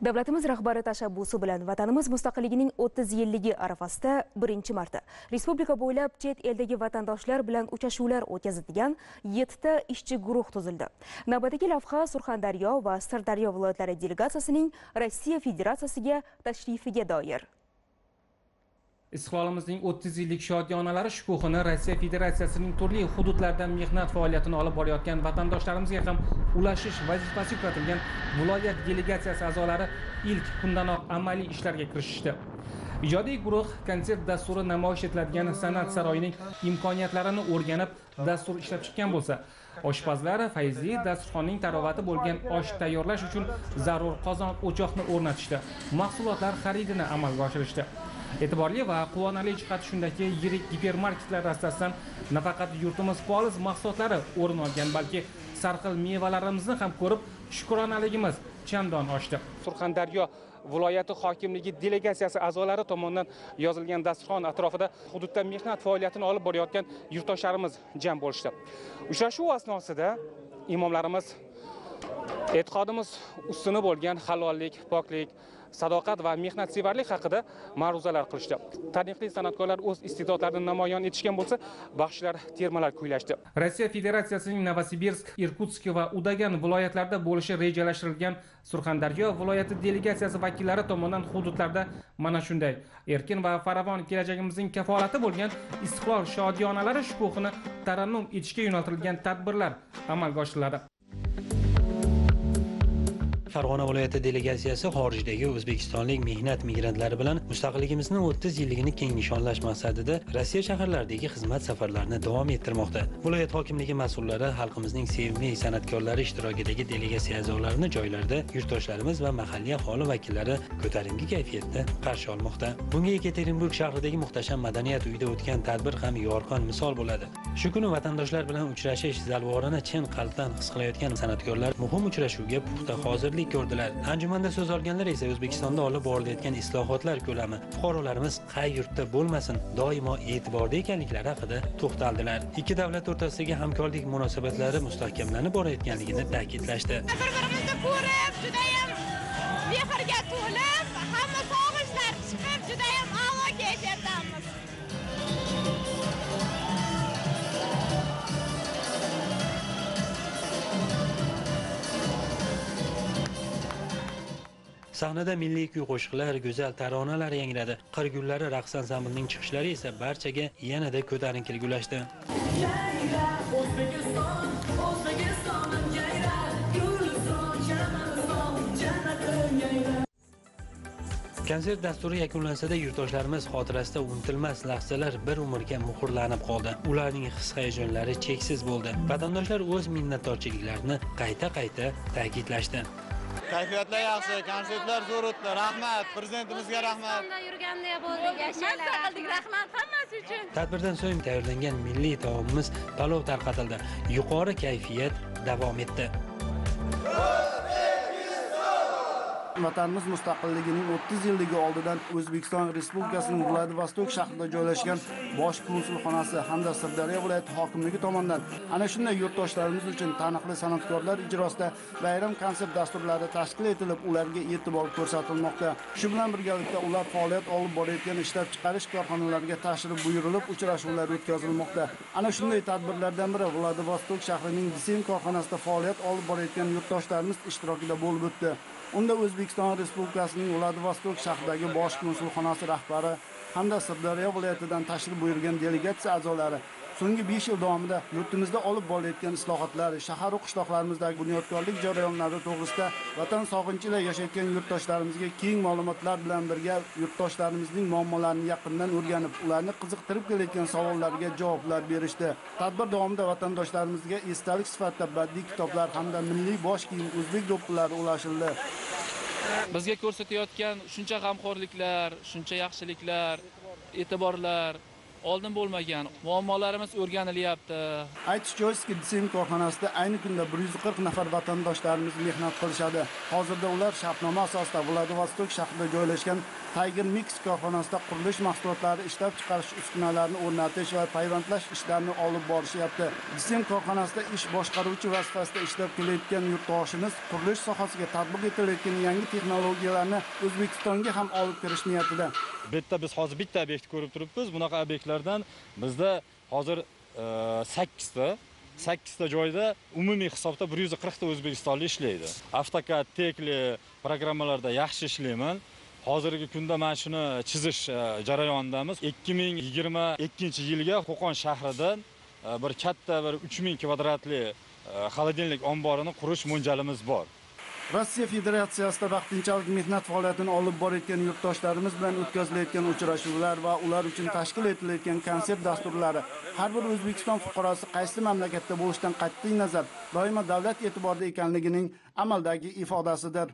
Davlatimiz rahbari tashabbusi bilan vatanimiz mustaqilligining 30 yilligi arafasida birinchi marta respublika bo'ylab chet eldagi vatandoshlar bilan uchrashuvlar o'tkazadigan 7 ta ishchi guruh tuzildi. Navbatdagi lavha Surxondaryo va Sirdaryo viloyatlari delegatsiyasining Rossiya Federatsiyasiga tashrifiga doir. Istiqlolimizning 30 yillik shodiyonalari shukuhini Rossiya Federatsiyasining turli hududlaridan mehnat faoliyatini olib borayotgan vatandoshlarimizga ham ulashish vazifasi yuklatilgan viloyat delegatsiyasi a'zolari ilk kundanoq amaliy ishlarga kirishishdi. Ijodiy guruh konsert dasturi namoyish etiladigan san'at saroyining imkoniyatlarini o'rganib, dastur ishlab chiqqan bo'lsa, oshpazlar fayzli dasturxonning tarovati bo'lgan osh tayyorlash uchun zarur qozon o'choqni o'rnatishdi. Mahsulotlar xaridini amalga oshirishdi. E'tiborli va quvonarli jihati shundaki, yirik gipermarketlar rastasidan nafaqat yurtimiz poliz mahsulotlari o'rin olgan, balki sarxil mevalarimizni ham ko'rib shukronaligimiz chandon oshdi. Surxondaryo viloyati hokimligi delegatsiyasi a'zolari tomonidan yozilgan dasturxon atrofida hududda mehnat faoliyatini olib borayotgan yurtdoshlarimiz jam bo'lishdi. Uchrashuv asnosida imomlarimiz e'tiqodimiz ustuni bo'lgan halollik, poklik, sadoqat va mehnatsevarlik haqida ma'ruzalar qilishdi. Taniqli san'atkorlar o'z iste'dodlarini namoyon etishgan bo'lsa, baxshilar termalar kuylashdi. Rossiya Federatsiyasining Novosibirsk, Irkutsk va Udagan viloyatlarida bo'lishi rejalashtirilgan Surxondaryo viloyati delegatsiyasi vakillari tomonidan hududlarda mana shunday erkin va farovon kelajagimizning kafolati bo'lgan istiqlol shodiyonalari shukuhini tarannum etishga yo'naltirilgan tadbirlar amalga oshiriladi. Farg'ona viloyati delegatsiyasi xorijdagi o'zbekistonlik mehnat migrantlari bilan mustaqilligimizni 30 yilligini keng nishonlash maqsadida Rossiya shaharlaridagi xizmat safarlarini davom ettirmoqda. Viloyat hokimligi mas'ullari xalqimizning sevimli san'atkorlari ishtirokidagi delegatsiya a'zolarini joylarda yurtdoshlarimiz va mahalliy aholi vakillari ko'tarinki kayfiyatda qarshi olmoqda. Bunga Yekaterinburg shahridagi muhtasham madaniyat uyida o'tgan tadbir ham yorqin misol bo'ladi. Shu kuni vatandoshlar bilan uchrashish zalvorini chin qalbdan his qilayotgan san'atkorlar muhim uchrashuvga puxta hozirlik ko'rdilar. Anjumanda so'z olganlar esa O'zbekistonda olib borilayotgan islohotlar ko'lami, fuqarolarimiz qay yurtda bo'lmasin, doimo e'tiborda ekanliklari haqida to'xtaldilar. Ikki davlat o'rtasidagi hamkorlik munosabatlari mustahkamlanib borayotganligini ta'kidlashdi. Bir-birimizni ko'rib, judayam mehrga to'lib, hamma sog'inchlar chiqib, judayam a'lo kayfiyatdamiz. Sahnada milliy kuy-qo'shiqlar, go'zal taronalar yangradi. Qir gullari raqs ansamblining chiqishlari esa barchaga yanada ko'tarinkilik ulashdi. O'zbekiston, O'zbekistonim jannatim. Konsert dasturi yakunlansada yurtdoshlarimiz xotirasida unutilmas lahzalar bir umrga muhrlanib qoldi. Ularning his-hayajonlari cheksiz bo'ldi. Vatandoshlar o'z minnatdorchiliklarini qayta-qayta ta'kidlashdi. Kayfiyatlar yaxshi, konsertlar zo'r o'tdi. Rahmat, prezidentimizga rahmat. yurganda bo'ldik, yashanglar. qildik, rahmat hammasi uchun. Tadbirdan so'ng tayyorlangan milliy taomimiz palov tarqatildi. Yuqori kayfiyat davom etdi. Vatanimiz mustaqilligining 30 yilligi oldidan O'zbekiston Respublikasining Vladivostok shahrida joylashgan bosh konsulxonasi hamda Sirdaryo viloyati hokimligi tomonidan ana shunday yurtdoshlarimiz uchun taniqli san'atkorlar ijrosida bayram konsert dasturlari tashkil etilib, ularga e'tibor ko'rsatilmoqda. Shu bilan birgalikda ular faoliyat olib borayotgan ishlab chiqarish korxonalariga tashrif buyurilib, uchrashuvlar o'tkazilmoqda. Ana shunday tadbirlardan biri Vladivostok shahrining Disem korxonasida faoliyat olib borayotgan yurtdoshlarimiz ishtirokida bo'lib o'tdi. Unda O'zbekiston Respublikasining Vladivostok shahridagi bosh konsulxonasi rahbari hamda Sirdaryo viloyatidan tashrif buyurgan delegatsiya a'zolari so'nggi 5 yil davomida yurtimizda olib borilayotgan islohotlar, shahar va qishloqlarimizdagi bunyodkorlik jarayonlari to'g'risida vatan sog'inchi ila yashayotgan yurtdoshlarimizga keng ma'lumotlar bilan birga yurtdoshlarimizning muammolarini yaqindan o'rganib, ularni qiziqtirib kelayotgan savollarga javoblar berishdi. Tadbir davomida vatandoshlarimizga esdalik sifatida badiiy kitoblar hamda milliy bosh kiyim o'zbek do'ppilari ulashildi. Bizga ko'rsatayotgan shuncha g'amxo'rliklar, shuncha yaxshiliklar, e'tiborlar. Oldin bo'lmagan muammolarimiz o'rganilyapti Aytish joizki, DSM korxonasida ayni kunda 140 nafar vatandoshlarimiz mehnat qilishadi. Hozirda ular shartnoma asosida Vladivostok shahrida joylashgan Tiger Mix korxonasida qurilish mahsulotlari ishlab chiqarish uskunalarini o'rnatish va payvandlash ishlarini olib borishyapti. DSM korxonasida ish boshqaruvchi vazifasida ishlab kelayotgan yurtdoshimiz qurilish sohasiga tatbiq etilayotgan yangi texnologiyalarni O'zbekistonga ham olib kirish niyatida. Bu yerda biz hozir bitta obyektni ko'rib turibmiz. Bunaqa obyektlardan bizda hozir e, sakkizta 8 ta 8 ta joyda umumiy hisobda 140 ta o'zbekistonlik ishlaydi. Avtokad, Tekli programmalarda yaxshi ishlayman. Hozirgi kunda mana shuni chizish e, jarayonidamiz. 2022-yilga Qo'qon shahridan e, bir katta bir 3000 kvadratli e, xolodilnik omborini qurish mo'ljalimiz bor. Rossiya Federatsiyasida vaqtinchalik mehnat faoliyatini olib borayotgan yurtdoshlarimiz bilan o'tkazilayotgan uchrashuvlar va ular uchun tashkil etilayotgan konsert dasturlari har bir O'zbekiston fuqarosi qaysi mamlakatda bo'lishidan qat'iy nazar doimo davlat e'tiborida ekanligining amaldagi ifodasidir.